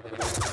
Ha ha ha!